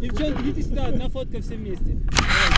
Девчонки, идите сюда, одна фотка все вместе. Давай.